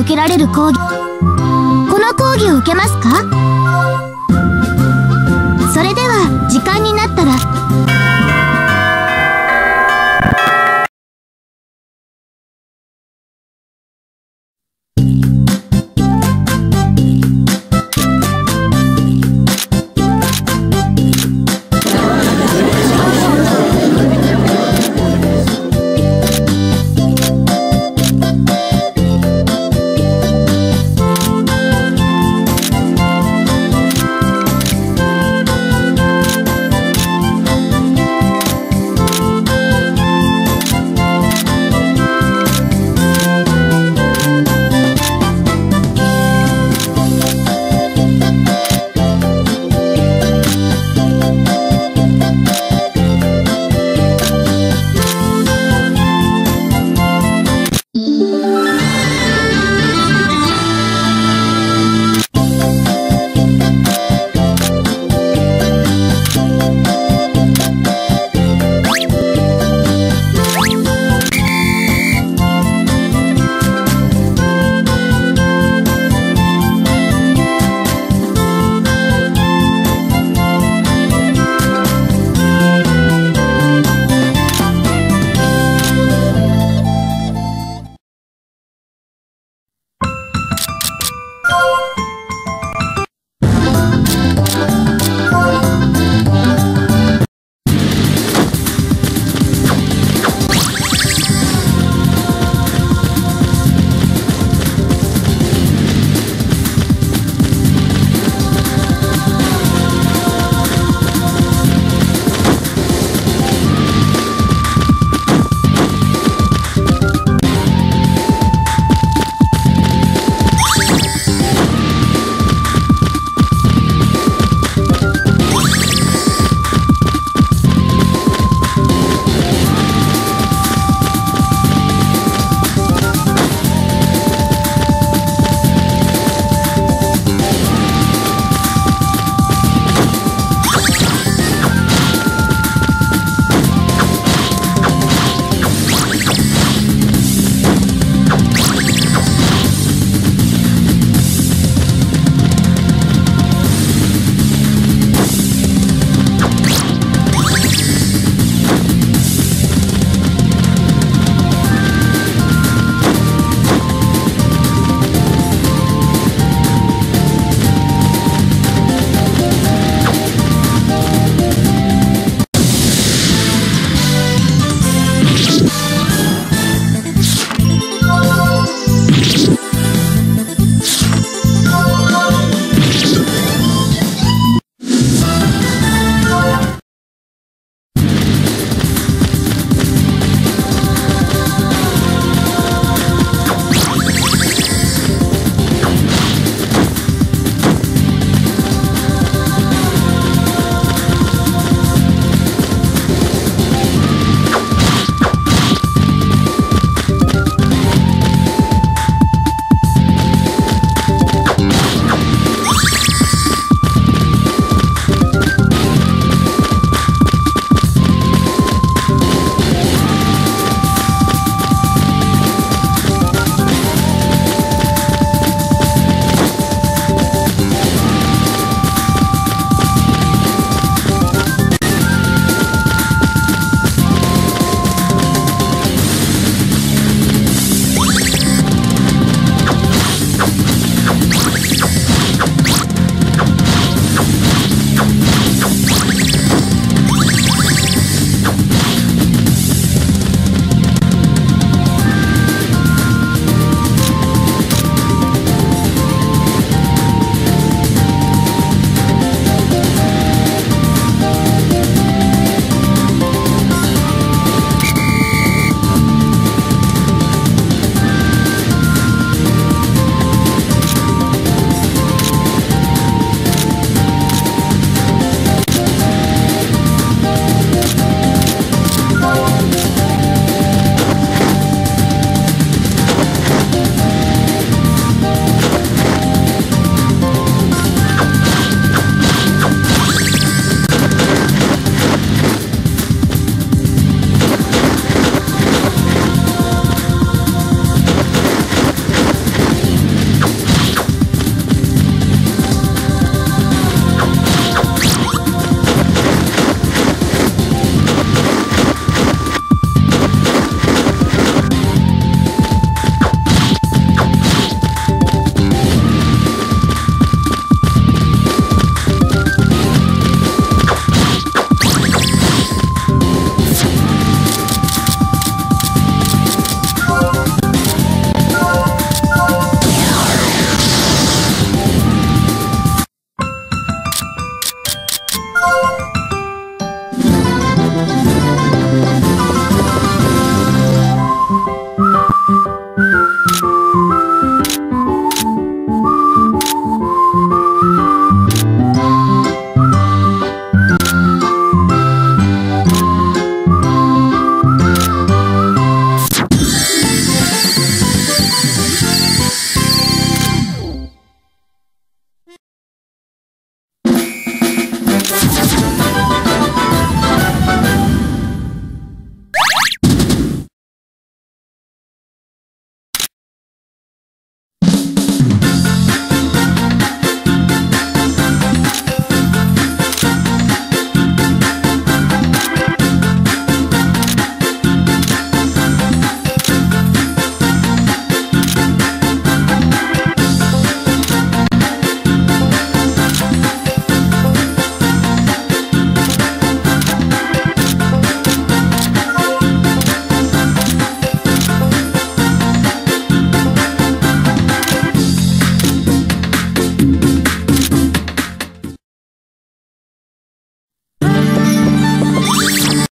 受けられる講義。の講義を受けますか？それでは時間になったら